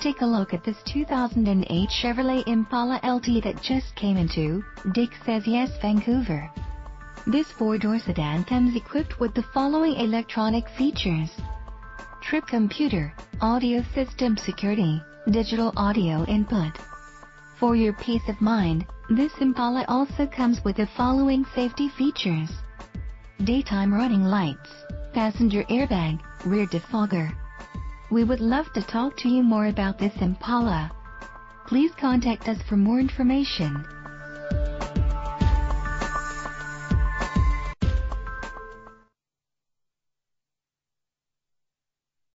Take a look at this 2008 Chevrolet Impala LT that just came into Dick Says Yes Vancouver. This four-door sedan comes equipped with the following electronic features. Trip computer, audio system security, digital audio input. For your peace of mind, this Impala also comes with the following safety features. Daytime running lights, passenger airbag, rear defogger. We would love to talk to you more about this Impala. Please contact us for more information.